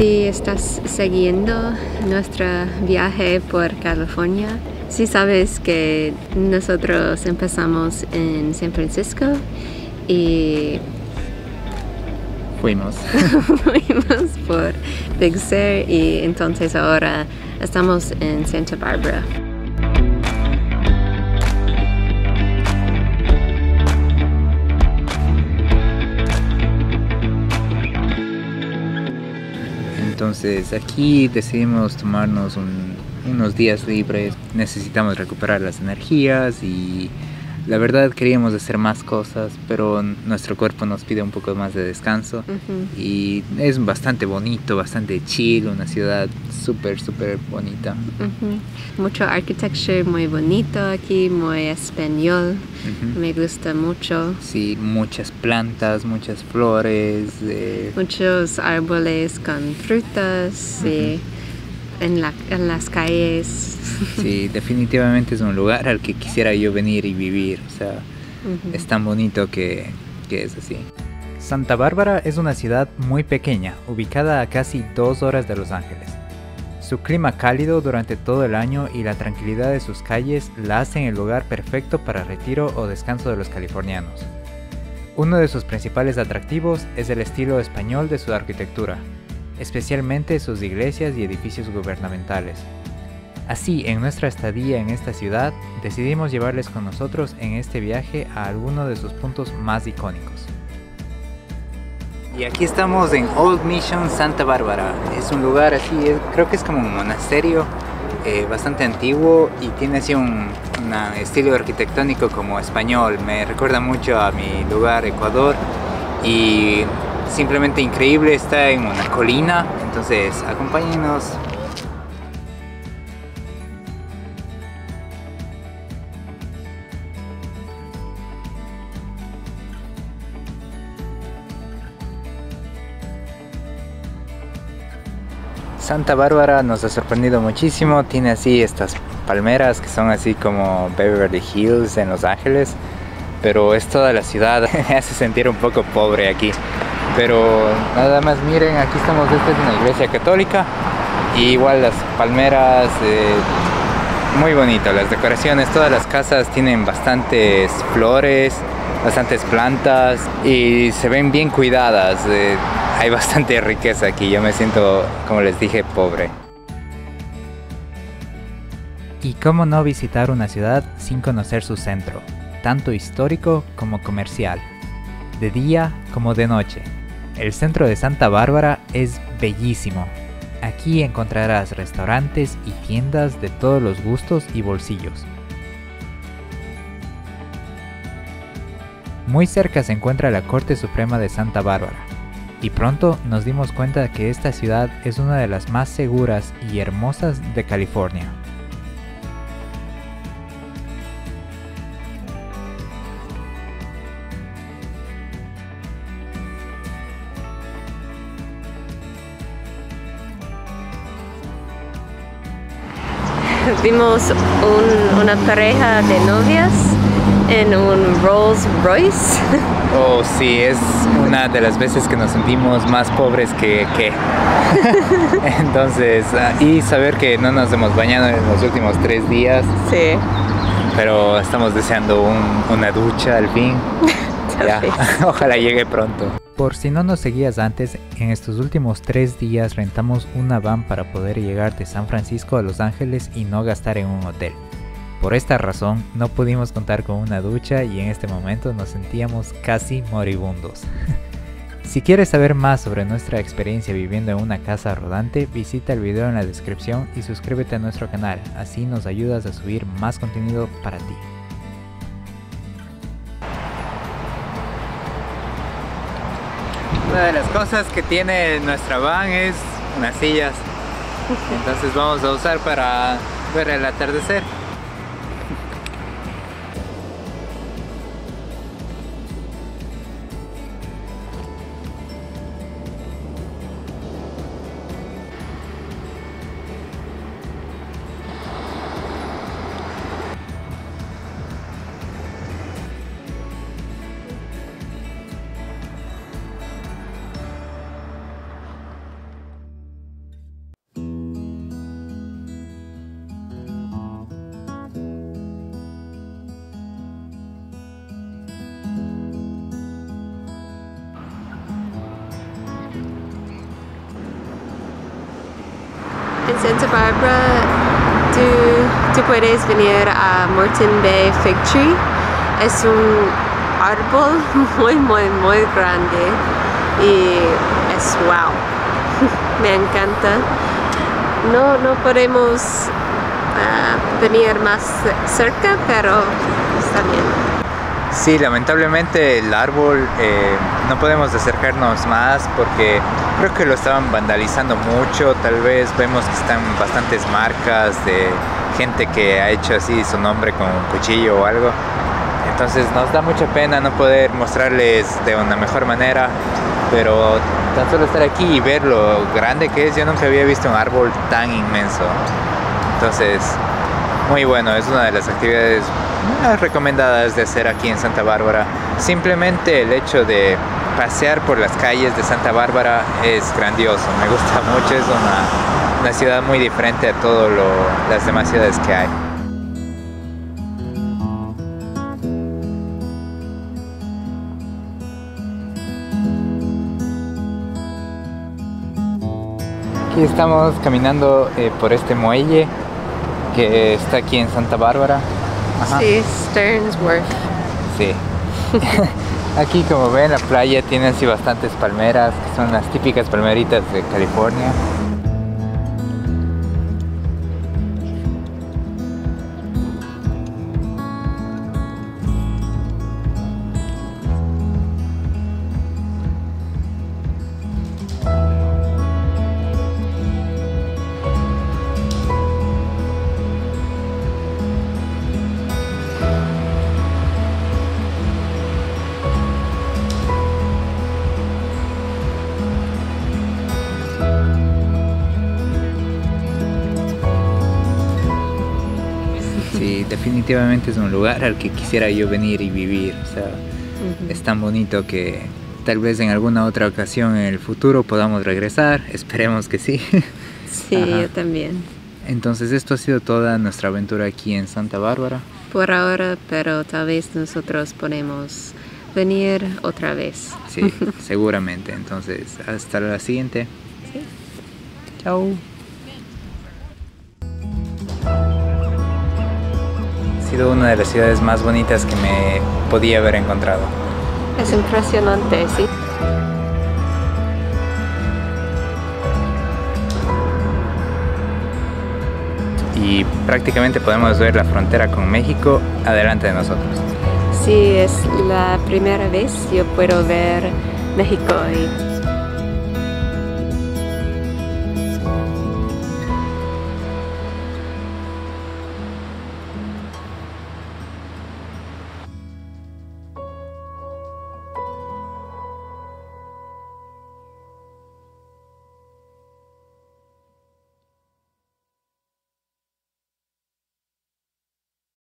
Si estás siguiendo nuestro viaje por California, si sabes que nosotros empezamos en San Francisco y fuimos. fuimos por Big Sur y entonces ahora estamos en Santa Barbara. Entonces aquí decidimos tomarnos unos días libres, necesitamos recuperar las energías y la verdad queríamos hacer más cosas, pero nuestro cuerpo nos pide un poco más de descanso y es bastante bonito, bastante chill, una ciudad súper, súper bonita. Mucho architecture muy bonito aquí, muy español, me gusta mucho. Sí, muchas plantas, muchas flores. Muchos árboles con frutas en, en las calles. Sí, definitivamente es un lugar al que quisiera yo venir y vivir. O sea, es tan bonito que, que es así. Santa Bárbara es una ciudad muy pequeña, ubicada a casi dos horas de Los Ángeles. Su clima cálido durante todo el año y la tranquilidad de sus calles la hacen el lugar perfecto para retiro o descanso de los californianos. Uno de sus principales atractivos es el estilo español de su arquitectura, especialmente sus iglesias y edificios gubernamentales, Así, en nuestra estadía en esta ciudad, decidimos llevarles con nosotros en este viaje a alguno de sus puntos más icónicos. Y aquí estamos en Old Mission Santa Bárbara. Es un lugar así, creo que es como un monasterio eh, bastante antiguo y tiene así un, estilo arquitectónico como español. Me recuerda mucho a mi lugar, Ecuador. Y simplemente increíble, está en una colina. Entonces, acompáñenos Santa Bárbara nos ha sorprendido muchísimo, tiene así estas palmeras que son así como Beverly Hills en Los Ángeles, pero es toda la ciudad, me hace sentir un poco pobre aquí. Pero nada más miren, aquí estamos, esta es una iglesia católica, y igual las palmeras, eh, muy bonito, las decoraciones, todas las casas tienen bastantes flores, bastantes plantas y se ven bien cuidadas. Eh, hay bastante riqueza aquí, yo me siento, como les dije, pobre. ¿Y cómo no visitar una ciudad sin conocer su centro, tanto histórico como comercial, de día como de noche? El centro de Santa Bárbara es bellísimo. Aquí encontrarás restaurantes y tiendas de todos los gustos y bolsillos. Muy cerca se encuentra la Corte Suprema de Santa Bárbara, y pronto nos dimos cuenta que esta ciudad es una de las más seguras y hermosas de California. Vimos una pareja de novias en un Rolls Royce. Oh, sí, es una de las veces que nos sentimos más pobres que... que. Entonces, ah, y saber que no nos hemos bañado en los últimos tres días. Sí. Pero estamos deseando una ducha al fin. Ya, ojalá llegue pronto. Por si no nos seguías antes, en estos últimos tres días rentamos una van para poder llegar de San Francisco a Los Ángeles y no gastar en un hotel. Por esta razón no pudimos contar con una ducha y en este momento nos sentíamos casi moribundos. si quieres saber más sobre nuestra experiencia viviendo en una casa rodante, visita el video en la descripción y suscríbete a nuestro canal, así nos ayudas a subir más contenido para ti. Una de las cosas que tiene nuestra van es unas sillas, entonces vamos a usar para ver el atardecer. En Santa Barbara tú, tú puedes venir a Morton Bay Fig Tree. Es un árbol muy, muy, muy grande y es wow. Me encanta. No, no podemos uh, venir más cerca, pero está bien. Sí, lamentablemente el árbol eh, no podemos acercarnos más porque creo que lo estaban vandalizando mucho. Tal vez vemos que están bastantes marcas de gente que ha hecho así su nombre con un cuchillo o algo. Entonces nos da mucha pena no poder mostrarles de una mejor manera, pero tan solo estar aquí y ver lo grande que es, yo nunca había visto un árbol tan inmenso. Entonces, muy bueno, es una de las actividades más recomendadas de hacer aquí en Santa Bárbara. Simplemente el hecho de pasear por las calles de Santa Bárbara es grandioso, me gusta mucho, es una, una ciudad muy diferente a todas las demás ciudades que hay. Aquí estamos caminando eh, por este muelle que está aquí en Santa Bárbara. Sí, Stearnsworth. Sí. aquí como ven la playa tiene así bastantes palmeras, que son las típicas palmeritas de California. Definitivamente es un lugar al que quisiera yo venir y vivir. O sea, es tan bonito que tal vez en alguna otra ocasión en el futuro podamos regresar. Esperemos que sí. Sí, yo también. Entonces esto ha sido toda nuestra aventura aquí en Santa Bárbara. Por ahora, pero tal vez nosotros podemos venir otra vez. Sí, seguramente. Entonces, hasta la siguiente. Sí. Chao. Sido una de las ciudades más bonitas que me podía haber encontrado. Es impresionante, sí. Y prácticamente podemos ver la frontera con México adelante de nosotros. Sí, es la primera vez yo puedo ver México y